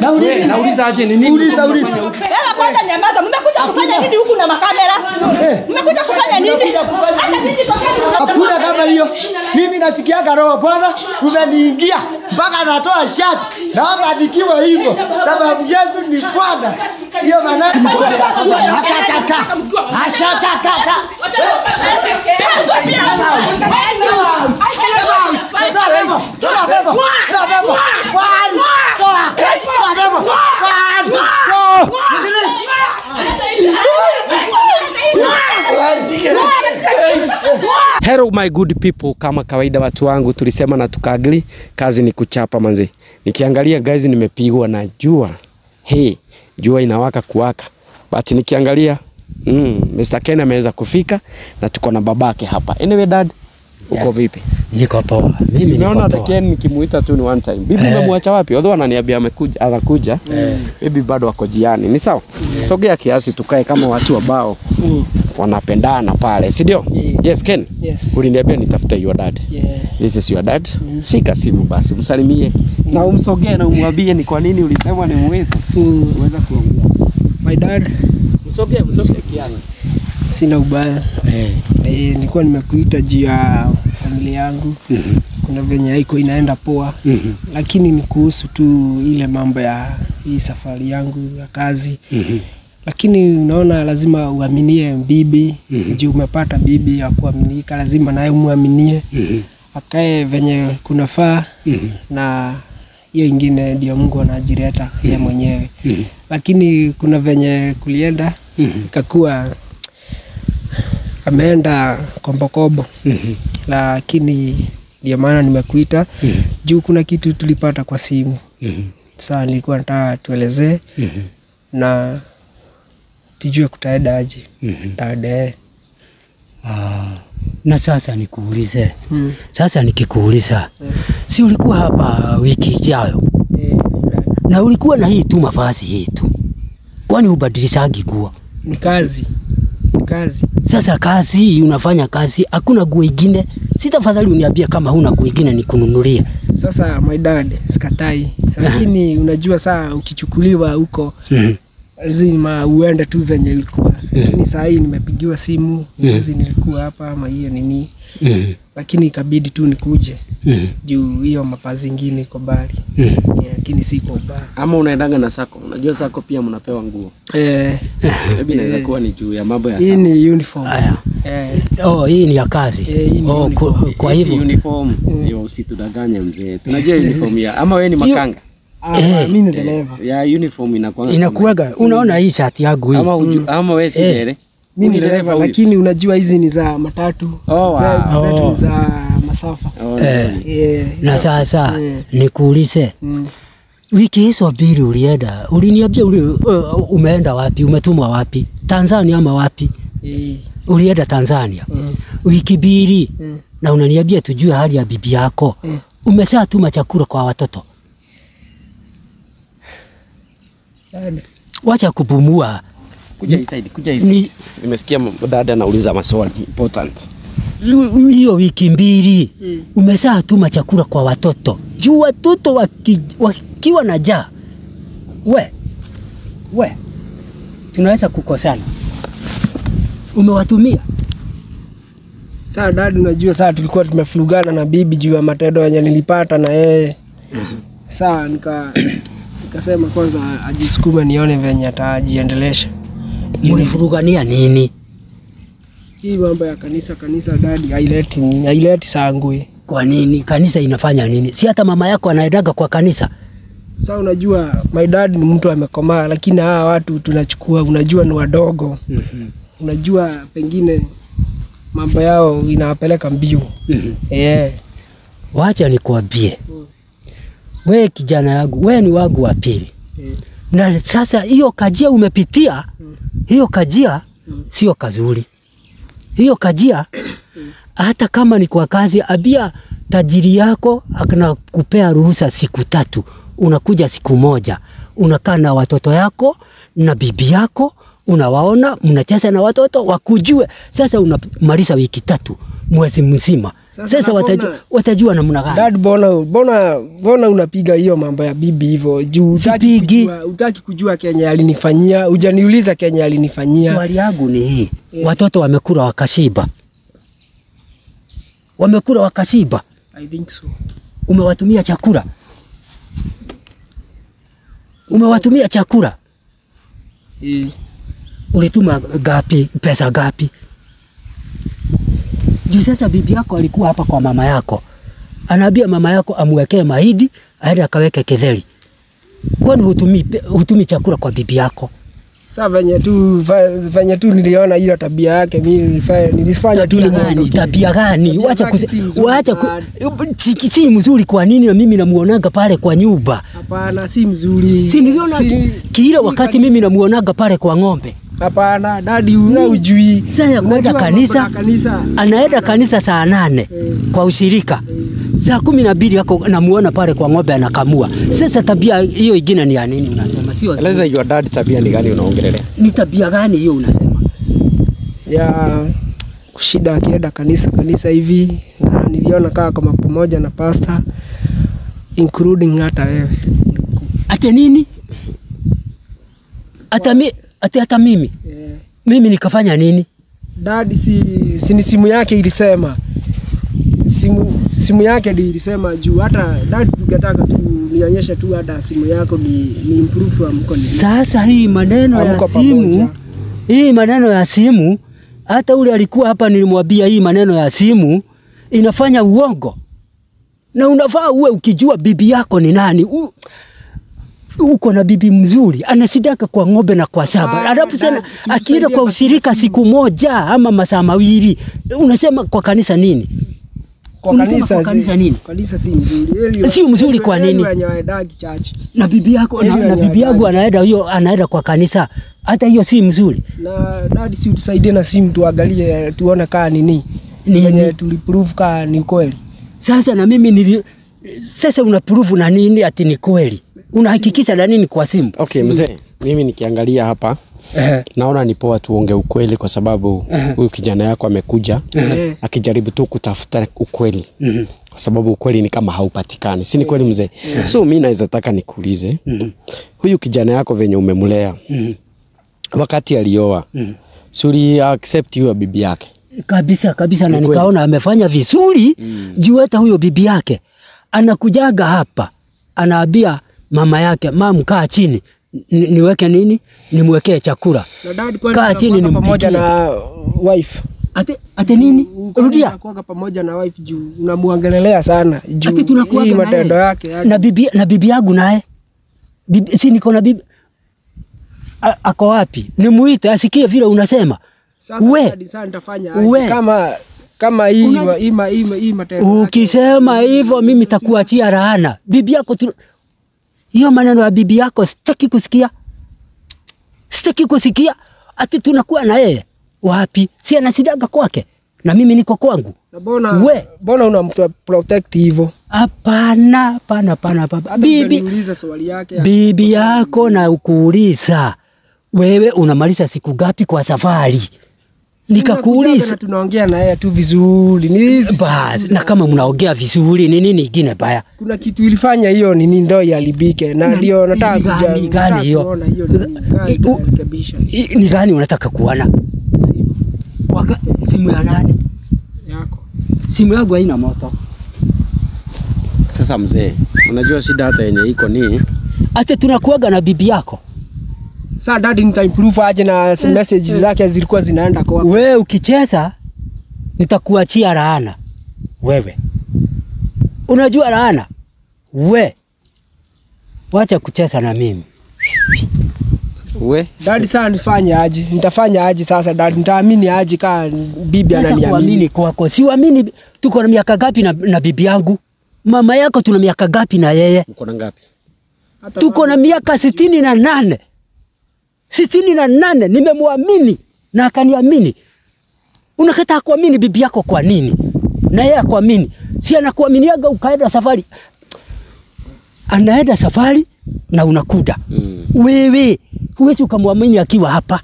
Nauliza, Nauliza ni nini? uliza, uliza. Wewe kwanza nyamaza. Mmekuja kufanya nini huku na makamera? Eh. Mmekuja kufanya nini? Hata tokeni Hakuna kama hiyo. Mimi nasikiaga roho Bwana umeniingia mpaka natoa shati. Naomba nikiwa hivyo sababu Yesu ni Bwana. Hiyo maana akakaka. Ashakakaka. Hello my good people, kama kawaida watu wangu tulisema na tukagli, kazi ni kuchapa manzi Nikiangalia guys, nimepigwa na jua. Hey, jua inawaka kuwaka. But nikiangalia mm, Mr. Ken ameweza kufika na tuko na babake hapa. Anyway dad, uko Yeah. vipi? Niko poa. Mimi niko poa. Ken nikimuita tu ni one time. Bibi Eh. umemwacha wapi? Although ananiambia amekuja, anakuja. Eh. Bibi bado ako jiani. Ni sawa? Sogea kiasi tukae kama watu ambao wanapendana pale, si ndio? Yes Ken. Yes. Uliniambia nitafute your dad. Yeah. This is your dad. Shika simu basi, msalimie na umsogee na umwambie ni kwa nini ulisema ni mwezi. Mm, Uweza kuongea. my dad Msogee, msogee kiasi. Sina ubaya. Eh. Eh, nilikuwa nimekuita juu ya familia yangu. Mhm. Kuna venye haiko inaenda poa, Mhm. lakini ni kuhusu tu ile mambo ya hii safari yangu ya kazi. Mhm. Lakini unaona, lazima uaminie bibi Mhm. juu umepata bibi ya kuaminika, lazima naye umwaminie Mhm. akae venye kunafaa, Mhm. na hiyo ingine ndio Mungu anajileta yeye mwenyewe. Mhm. Lakini kuna venye kulienda kakuwa ikakuwa ameenda kombokombo, -hmm. lakini ndio maana nimekuita mm-hmm. juu kuna kitu tulipata kwa simu. mm-hmm. Sasa nilikuwa nataka tuelezee mm-hmm. na tijue kutaedaji tadee mm -hmm. Ah, na sasa nikuulize, Mm. sasa nikikuuliza, mm. si ulikuwa hapa wiki ijayo mm. na ulikuwa na hii tu mavazi hii tu, kwani ubadilishaji nguo? ni kazi, kazi. Sasa kazi unafanya kazi, hakuna nguo ingine? Si tafadhali uniambie kama huna nguo ingine nikununulie. Sasa my dad, sikatai, lakini unajua saa ukichukuliwa huko Mhm. lazima uende tu venye ilikuwa, lakini saa hii nimepigiwa simu juzi, nilikuwa hapa ama hiyo nini, Mhm. lakini ikabidi tu nikuje juu hiyo mapazi ingine iko mbali, lakini si kwa ubaya Ama unaendanga na sako. Unajua sako pia mnapewa nguo. eh, inaweza kuwa ni juu ya mambo ya hii ni uniform Aya. eh, Oh, hii ni ya kazi. Eh, hii ni oh, uniform. kwa hivyo uniform hiyo usitudanganye mzee. Tunajua uniform ya ama wewe ni makanga. Ah, Eh, mimi dereva Ya uniform inakuwa inakuwaga, unaona hii shati yangu hii ama uju, ama wewe si Eh. mimi dereva lakini unajua hizi ni za matatu Oh, za, wow. zetu Oh. ni za masafa Oh, Eh. eh, na sasa eh, nikuulize, mm. wiki hizo mbili ulienda, uliniambia uli, uh, umeenda wapi? Umetumwa wapi? Tanzania ama wapi? eh, Ulienda Tanzania mm, wiki mbili, mm. na unaniambia tujue hali ya bibi yako. Mm. Umeshatuma chakula kwa watoto? Dad, Wacha kupumua. Kuja hii side, kuja hii side. Nimesikia dada anauliza maswali important. hiyo wiki mbili Mm. umeshatuma chakula kwa watoto juu watoto waki, wakiwa na njaa, we we, tunaweza kukosana. Umewatumia Saa dad, unajua saa tulikuwa tumefurugana na bibi juu ya matendo yenye nilipata na yeye. Saa nika nikasema kwanza ajisukume nione venye atajiendelesha. Mlifurugania nini? Hii mambo ya kanisa kanisa dadi haileti nini, haileti sangwe. Kwa nini kanisa inafanya nini? Si hata mama yako anaedaga kwa kanisa? Sasa unajua my dad ni mtu amekomaa, lakini hawa watu tunachukua, unajua ni wadogo, mm -hmm. unajua pengine mambo yao inawapeleka mbio mm -hmm. yeah. Wacha nikwambie, Mm. We kijana yangu, we ni wangu wa pili, mm. na sasa hiyo kajia umepitia, Mm. hiyo kajia Mm. sio kazuri. Hiyo kajia hata kama ni kwa kazi, abia tajiri yako akana kupea ruhusa siku tatu, unakuja siku moja, unakaa na watoto yako na bibi yako, unawaona mnacheza na watoto wakujue. Sasa unamaliza wiki tatu, mwezi mzima, Sasa watajua, watajua namna gani? Dad, bona bona bona unapiga hiyo mambo ya bibi hivyo juu utaki Sipigi. kujua, utaki kujua Kenya alinifanyia, hujaniuliza Kenya alinifanyia. Swali yangu ni hii, yeah. watoto wamekula wakashiba, wamekula wakashiba, I think so. umewatumia chakula, umewatumia chakula, yeah. ulituma gapi, pesa gapi? Juu sasa bibi yako alikuwa hapa kwa mama yako, anaambia mama yako amwekee mahidi aende akaweke ketheri. Kwani hutumi, hutumi chakula kwa bibi yako? Sasa venye tu venye tu niliona ile tabia yake mimi nilifanya tu Tabia gani? Tabia gani? Wacha wacha si mzuri kwa nini? Na mimi namuonaga pale kwa nyumba, Hapana, si mzuri. si niliona Si- kila wakati mimi namuonaga pale kwa ng'ombe. Hapana, dadi una ujui. Sasa ya kwenda kanisa, kanisa. anaenda kanisa saa nane e. kwa ushirika saa kumi na mbili ako namuona pale kwa ng'ombe anakamua. Sasa tabia hiyo ingine ni ya nini unasema? Sio Eleza your dad tabia ni gani unaongelelea? ni tabia gani hiyo unasema? ya shida akienda kanisa kanisa hivi na niliona kaa kama pamoja na pasta including hata wewe Ate nini? Hata mi, ate hata mimi yeah. mimi nikafanya nini? dadi si, si ni simu yake ilisema simu, simu yake ndi ilisema juu hata dadi tungetaka tu nionyeshe tu hata simu yako ni, ni improve amko ni Sasa hii maneno ya simu pamoja hii maneno ya simu, hata ule alikuwa hapa, nilimwambia hii maneno ya simu inafanya uongo, na unafaa uwe ukijua bibi yako ni nani. U, uko na bibi mzuri anasidaka kwa ng'ombe na kwa shamba, Ah, alafu tena akienda kwa usirika ushirika siku moja ama masaa mawili, unasema kwa kanisa nini? kwa kanisa, kwa kanisa nini? kanisa si mzuri Sio Si mzuri kwa nini? Na bibi yako na, na bibi yangu anaenda hiyo anaenda kwa kanisa, hata hiyo si mzuri. na dadi si utusaidie na simu tuangalie tuone kaa nini Nini? tuliprove kaa ni kweli Sasa na mimi nili sasa una prove na nini ati ni kweli? Unahakikisha na nini kwa simu? Okay, mzee, mimi nikiangalia hapa naona ni poa tuonge ukweli kwa sababu huyu kijana yako amekuja akijaribu tu kutafuta ukweli Mhm. kwa sababu ukweli ni kama haupatikani, si ni kweli mzee? So mi naweza taka nikuulize Mhm. huyu kijana yako venye umemlea Mhm. wakati alioa, si uli accept hiyo bibi yake? Kabisa kabisa, na nikaona amefanya vizuri Mm. juu hata huyo bibi yake anakujaga hapa anaambia mama yake, mam, kaa chini ni, niweke nini, nimwekee chakula. Kaa chini tunakuwaga pamoja nimpikie. na wife Ate, ate nini? Rudia. Unakuwa pamoja na wife juu unamuongelelea sana juu Ati tunakuwaga hii na matendo yake yake. na bibi na bibi yangu naye bibi, si niko na bibi ako wapi? Nimuite asikie vile unasema. Sasa we. nitafanya aje? Kama kama hii hii ma- hii matendo. Ukisema hivyo mimi takuachia laana. Bibi yako. Hiyo maneno ya bibi yako sitaki kusikia, sitaki kusikia. Ati tunakuwa na yeye wapi? Si anasidaga kwake na mimi niko kwangu. Mbona bona We. mbona unamtu protect hivyo Hapana, hapana, hapana, hapana. Bibi, swali yake ya- bibi yako na ukuuliza wewe unamaliza siku gapi kwa safari? Nikakuuliza na tunaongea na yeye tu vizuri ni basi, na kama mnaongea vizuri, ni nini ingine baya? kuna kitu ilifanya hiyo nini ndo iharibike na Na- ndio nataka kuja ni gani hiyo? Ni gani unataka kuona? simu Waka, simu ya nani? yako Simu yangu haina moto. Sasa mzee, unajua shida hata yenye iko ni Ate tunakuaga na bibi yako. Saa dadi nitaimprove aje na message zake zilikuwa zinaenda kwa Wewe ukicheza nitakuachia laana. Wewe unajua laana? We wacha kucheza na mimi. we dadi sasa nifanye aje nitafanya aje sasa dadi nitaamini aje kaa bibi Sasa ananiamini kuamini kwako, siuamini. Tuko na miaka gapi na, na bibi yangu? Mama yako tuna miaka gapi na yeye? mko na ngapi? Hata Tuko na miaka sitini na nane sitini na nane nimemwamini na akaniamini. Unakataa kuamini bibi yako kwa nini? Na yeye akuamini, si anakuaminiaga ukaenda safari, anaenda safari na unakuda Mm. wewe, huwezi ukamwamini akiwa hapa.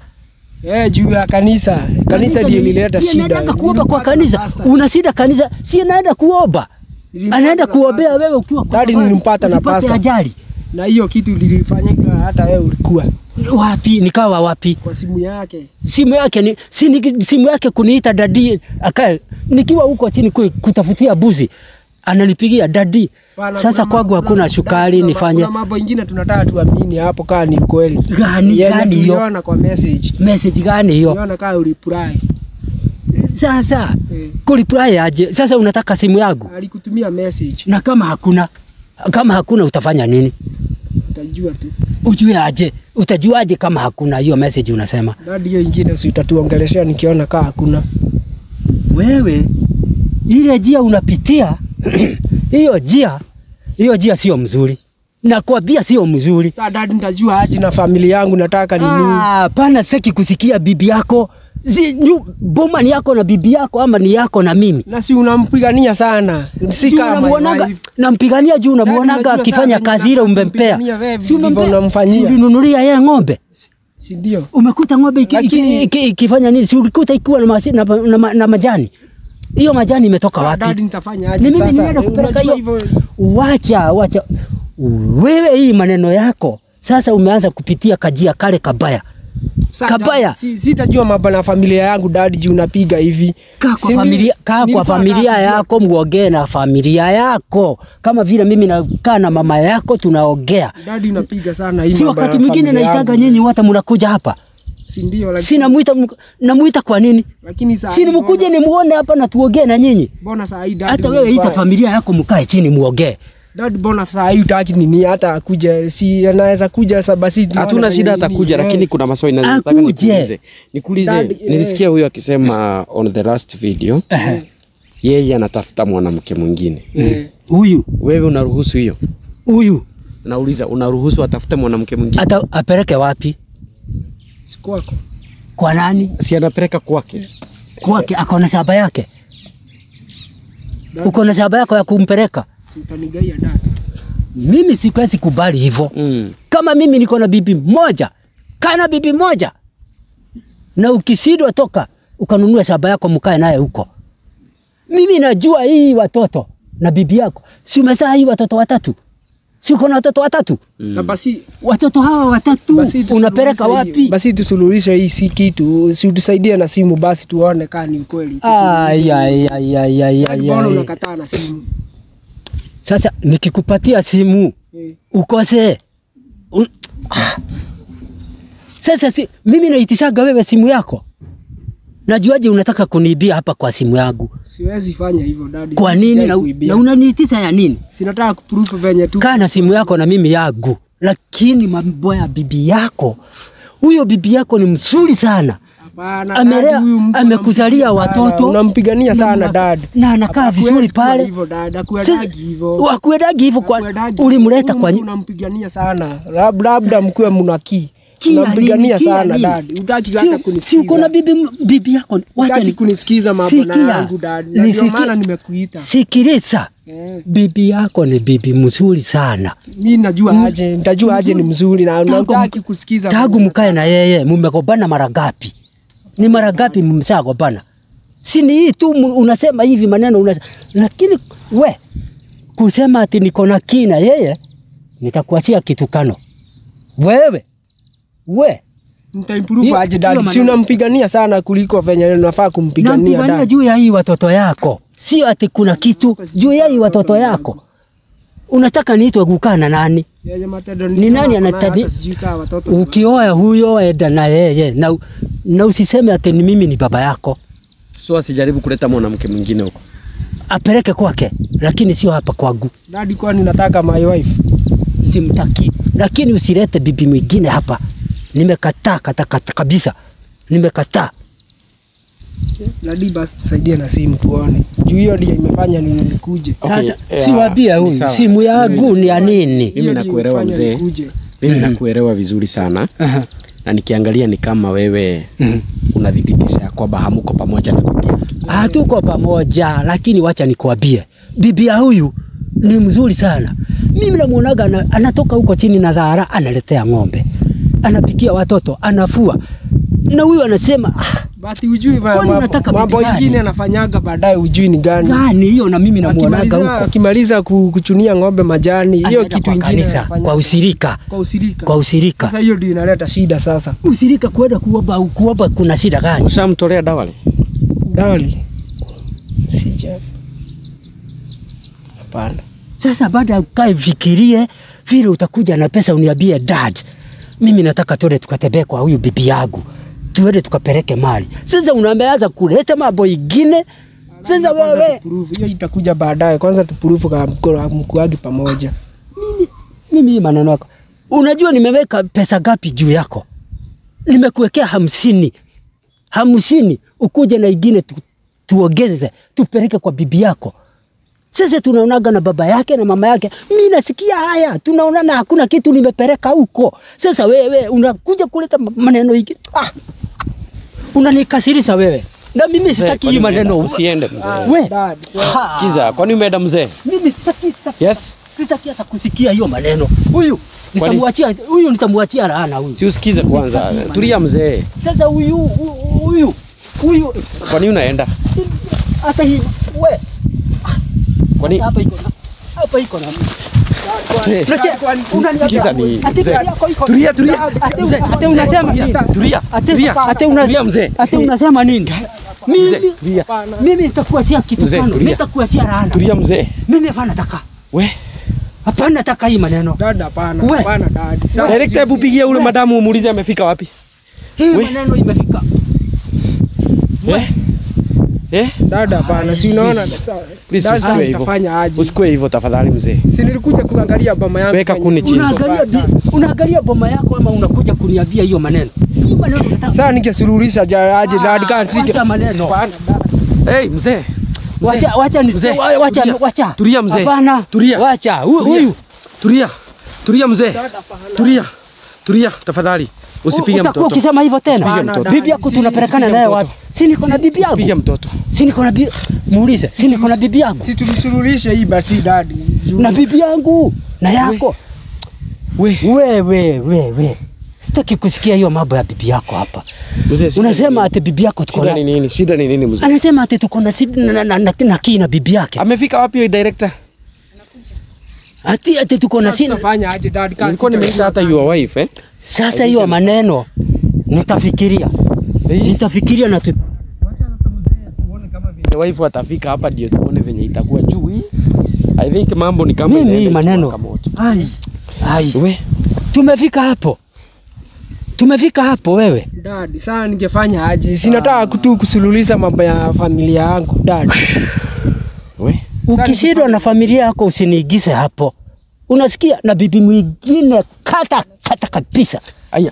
Eh, juu ya kanisa. Kanisa ndio ilileta Si shida. anaenda kuomba kwa kanisa, Una shida kanisa, si anaenda kuomba, anaenda kuombea wewe ukiwa kwa Dadi nilimpata na usipate pastor. ajali. Na hiyo kitu lilifanyika hata wewe ulikuwa Wapi? Nikawa wapi? kwa simu yake. simu yake ni si, ni, simu yake kuniita dadi akae nikiwa huko chini kutafutia buzi ananipigia dadi Bana, sasa kwangu hakuna kuna- sukari nifanye Kuna mambo ingine tunataka tuamini hapo kama ni kweli. Gani- gani hiyo? unaona kwa message. message gani hiyo Tuliona kama uliprai. sasa Eh, kuliply aje sasa unataka simu yangu alikutumia message. na kama hakuna kama hakuna utafanya nini Utajua tu. ujue aje utajuaje kama hakuna hiyo message unasema Dadi hiyo ingine usitatuongeleshea nikiona kaa hakuna. wewe ile jia unapitia hiyo jia hiyo jia sio mzuri nakwambia sio mzuri Sasa dadi nitajua aje na familia yangu nataka nini? Ah, pana seki kusikia bibi yako si, nyu, boma ni yako na bibi yako ama ni yako na mimi? Na si unampigania sana. Si kama nampigania juu unamuonaga akifanya kazi ile umempea. Si unamfanyia. si ununulia yeye ng'ombe? Si ndio? umekuta ng'ombe iki- iki- iki- ikifanya nini? Si ulikuta ikiwa na, na, na, na, majani? Hiyo majani imetoka wapi? wapi nitafanya ni aje mimi nienda kupeleka hiyo. wacha wacha. Wewe hii maneno yako sasa umeanza kupitia kajia kale kabaya Kabaya. Si, sitajua mambo na familia yangu dadi juu unapiga hivi. kaa kwa Si familia, kaa kwa familia yako, muongee na familia yako, kama vile mimi nakaa na mama yako tunaongea. Dadi unapiga sana hii Si wakati mwingine naitaga nyinyi wote mnakuja hapa, Si ndio lakini si namuita, namuita kwa nini? lakini saa Si nimkuje nimuone hapa na tuongee na nyinyi. Mbona saa hii dadi Hata wewe ita familia yako mkae chini muongee. Dadi mbona saa hii utaki nini hata akuje, si anaweza kuja sasa basi hatuna shida atakuja Eh. lakini kuna maswali nataka nikuulize nikuulize eh. nilisikia huyo akisema on the last video yeye anatafuta mwanamke mwingine Eh. Huyu wewe unaruhusu hiyo huyu nauliza unaruhusu atafute mwanamke mwingine ata apeleke wapi? Si kwako. Kwa nani? si anapeleka kwake Kwake ako na shamba yake. Uko na shamba yako ya kumpeleka? Si utanigaia data. Mimi siwezi kubali hivyo. mm. kama mimi niko na bibi moja, kana bibi moja, na ukishindwa toka ukanunua shamba yako mkae naye huko. Mimi najua hii watoto na bibi yako, si umezaa hii watoto watatu, si uko na watoto watatu? Na basi Watoto hawa watatu basi unapeleka wapi? Basi tusuluhishe hii si kitu, si utusaidie na simu basi tuone kama ni ukweli. Ay, ay, ay, ay, ay, Dadi, ay, Mbona ay. unakataa na simu? Sasa nikikupatia simu Eh. ukose un... ah. Sasa si, mimi naitishaga wewe simu yako, najuaje unataka kunibia hapa kwa simu yangu? Siwezi fanya hivyo dadi. Kwa nini na, na unaniitisha ya nini? Sinataka kuproof venye tu. Kaa na simu yako na mimi yangu, lakini mambo ya bibi yako, huyo bibi yako ni mzuri sana, Amekuzalia watoto. Unampigania sana dad. na anakaa vizuri pale. wakuedagi hivo hivyo. Kwa ulimleta kwa unampigania sana. Lab- Labda mkiwe mnaki. Unampigania sana dad. Utaki Si- hata si kunisikiza. uko na bibi, bibi yako, wacha nikunisikiza ni kunisikiza mambo yangu dad. Na Ndio maana nimekuita. sikiliza. Eh. bibi yako ni bibi mzuri sana. Mimi najua aje nitajua aje ni mzuri na nataka kusikiza Tangu mkae na yeye mumegombana mara ngapi? Ni mara ngapi mmeshagombana? Si ni hii tu unasema hivi maneno unasema, lakini we kusema ati niko na kina yeye, nitakuachia kitukano. Wewe we. Mtaimprove aje dadi si unampigania sana kuliko venye nafaa kumpigania nampigania juu ya hii watoto yako, sio ati kuna kitu juu ya hii watoto yako. Unataka niitwe kukaa na nani? Ni nani anatadi- Ukioa huyo enda na yeye na, na usiseme ati ni mimi ni baba yako. so asijaribu kuleta mwanamke mwingine huko apeleke kwake, lakini sio hapa kwangu. dadi kwani nataka my wife Simtaki, lakini usilete bibi mwingine hapa. Nimekataa kata, kata kabisa, nimekataa. Dadi basi tusaidie na simu tuone juu hiyo ndio imefanya ni nikuje Okay, Sasa yeah, siwambie ni huyu simu yangu ni ya nini? Mimi nakuelewa mzee. mimi Mhm. nakuelewa vizuri sana Aha. na nikiangalia ni kama wewe Mhm. unadhibitisha kwamba hamuko pamoja na mke. Hatuko pamoja, lakini wacha nikwambie, bibi ya huyu ni mzuri sana. Mimi namuonaga ana, anatoka huko chini na dhara, analetea ng'ombe, anapikia watoto, anafua. na huyu anasema ah, Bati ujui mambo- ingine anafanyaga baadaye ujui ni gani. gani hiyo, na mimi namuonaga huko akimaliza kuchunia ng'ombe majani, hiyo kitu kwa ingine kwa usirika, kwa usirika. kwa usirika. Sasa hiyo ndio inaleta shida sasa. Usirika kwenda kuomba, kuomba kuna shida gani? Ushamtolea dawali? Dawali sija, hapana. Sasa baada ya ukae fikirie vile utakuja na pesa uniambie dad, mimi nataka tuende tukatembee kwa huyu bibi yangu, tuende tukapeleke mali. Sasa unaanza kuleta mambo ingine. Sasa wewe hiyo itakuja baadaye. Kwanza tupurufu kama mkoa mkuagi pamoja. mimi mimi maneno yako, unajua nimeweka pesa gapi juu yako? Nimekuwekea hamsini, hamsini, ukuje na ingine tu, tuongeze tupeleke kwa bibi yako. Sasa tunaonaga na baba yake na mama yake, mi nasikia haya, tunaonana, hakuna kitu nimepeleka huko. Sasa wewe unakuja kuleta maneno hiki, ah, unanikasirisha wewe, na mimi sitaki hii maneno. Usiende mzee. We, Dad, ha, Sikiza, kwani umeenda mzee? mimi sitaki, sitaki, Yes. sitaki hata kusikia hiyo maneno. Huyu nitamwachia, huyu nitamwachia laana huyu. Si usikize kwanza. Tulia mzee. Sasa huyu huyu huyu Kwani unaenda? hata hii we Kwani hapa iko na hapa iko na Tulia, tulia. Mzee, unasema nini? Tulia. Ati- Tulia. ati una- Tulia mzee. ati unasema nini? Mimi mimi nitakuachia kitu sana. Mimi nitakuachia laana. Tulia mzee. Mimi hapana nataka. We. Hapana nataka hii maneno. Dada hapana, hapana dadi. Sasa- Director, hebu pigia ule madamu umuulize amefika wapi. Hii maneno imefika. Eh? Eh? Dada bana, si unaona sasa. Hivyo. aje? Usikue hivyo tafadhali mzee. Si nilikuja kuangalia boma yangu. Weka kuni chini. Unaangalia unaangalia boma yako ama unakuja kuniambia hiyo maneno. Sasa ningesuluhisha aje dad kan Wacha sige. maneno. Hey, mzee. Wacha wacha ni Mzee, wacha wacha. Tulia, mzee. Hapana. Tulia. Wacha. Huyu Tulia. Tulia mzee. Tulia. Tulia tafadhali. Usipige mtoto. utakuwa ukisema hivyo tena. Usipige mtoto. Bibi yako tunapelekana naye wapi? Si niko na bibi Usipige mtoto. Si niko na bibi muulize, si niko na bibi yangu. Si tumsuluhishe hii basi dad. Na bibi yangu na yako. We. We we we we. Sitaki kusikia hiyo mambo ya bibi yako hapa. Mzee, Unasema ati bibi yako tuko Shida ni na nini? Shida ni nini mzee? Anasema ati tuko na sidi na, na, na, na, na kina bibi yake. Amefika wapi huyo director? Ati ati tuko na sina. tutafanya aje dad kasi Nilikuwa sita- nimeita hata your wife eh? Sasa hiyo maneno nitafikiria. Nitafikiria na tuone kama vile wife atafika hapa ndio tuone venye itakuwa juu hii. I think mambo ni kama hii maneno. Ai. Ai. We. Tumefika hapo. Tumefika hapo wewe. Dad, sasa ningefanya aje? Sinataka tu kusululiza mambo ya familia yangu dad. We. Ukishindwa na familia yako usiniigize hapo. Unasikia? Na bibi mwingine kata kata kabisa. Aya.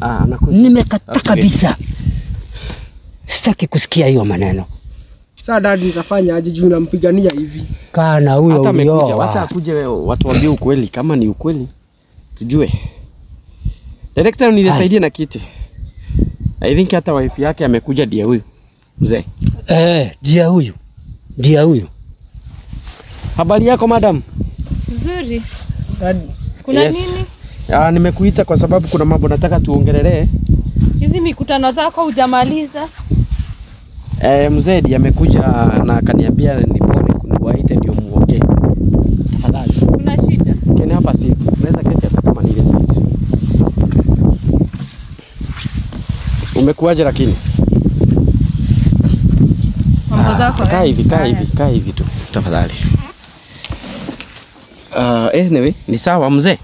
Ah. Nimekata Okay. kabisa. Sitaki kusikia hiyo maneno. Sasa dad, nitafanya aje juu nampigania hivi? Kaa na huyo Hata amekuja, wacha akuje watu waambie ukweli kama ni ukweli. Tujue. Director nisaidie na kiti. I think hata wife yake amekuja dia huyu. Mzee. Eh, dia huyu. dia huyu. Habari yako madam? Nzuri. Dad, Kuna Yes. nini? Ah, nimekuita kwa sababu kuna mambo nataka tuongelelee. Hizi mikutano zako hujamaliza? Eh, mzee amekuja na akaniambia nipone kuniwaite ndio muongee. Tafadhali. Kuna shida? Can hapa have a seat? Unaweza keti hata kama ni seat. Umekuaje lakini? Mambo zako. Kaa eh? hivi, kaa hivi, kaa hivi tu. Tafadhali. Uh, anyway, ni sawa mzee.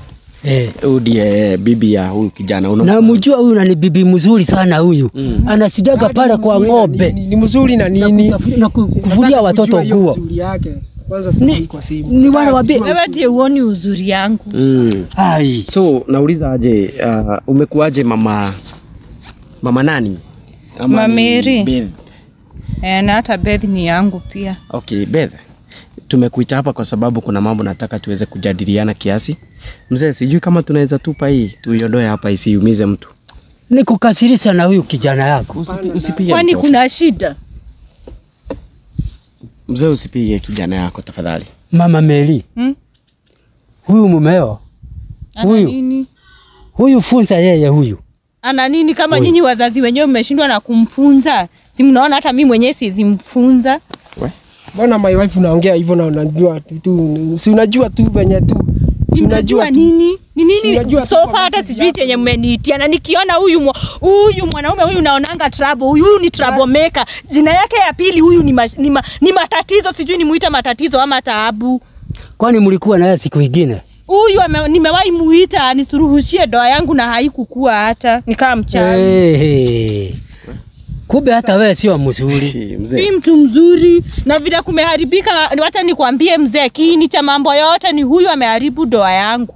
Eh. Huyu ndiye bibi ya huyu kijana. Una Namjua huyu na ni bibi mzuri sana huyu. Mm. Anasidaga pale kwa ng'ombe. Ni, ni mzuri na nini? Na kuvulia watoto nguo. Kwanza Ni- kwa simu. ni wale wa Wewe ndiye uoni uzuri yangu. Mm. Ai. So, nauliza aje, uh, umekuaje mama mama nani? Ama Mama Mary. Beth? Eh, na hata Beth ni yangu pia. Okay, Beth. Tumekuita hapa kwa sababu kuna mambo nataka tuweze kujadiliana kiasi. Mzee, sijui kama tunaweza tupa hii tuiondoe hapa isiumize mtu. Niko kukasirisha na huyu kijana yako. Usipi, usipige Kwani kuna shida? Mzee, usipige kijana yako tafadhali. Mama Meli, Hmm? huyu mumeo, Huyu. nini? huyu funza yeye huyu. ana nini kama nyinyi wazazi wenyewe mmeshindwa na kumfunza si mnaona hata mimi mwenyewe siwezi mfunza Mbona my wife unaongea hivyo na unajua tu, si unajua tu venye tu. Si unajua nini? Ni nini? sofa hata sijui chenye mmeniitia na nikiona huyu huyu mwanaume huyu naonanga trouble. Huyu ni trouble maker. Jina yake ya pili huyu ni, ma, ni, ma, ni matatizo. Sijui nimuita matatizo ama taabu. Kwani mlikuwa naye siku ingine? huyu nimewahi muita nisuruhushie doa yangu na haikukua hata. Nikaa mchawi Hey. Kumbe hata wewe sio mzuri. Si mtu mzuri. Na vile kumeharibika wacha nikwambie mzee kiini cha mambo yote ni huyu ameharibu doa yangu